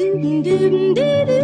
do do do do do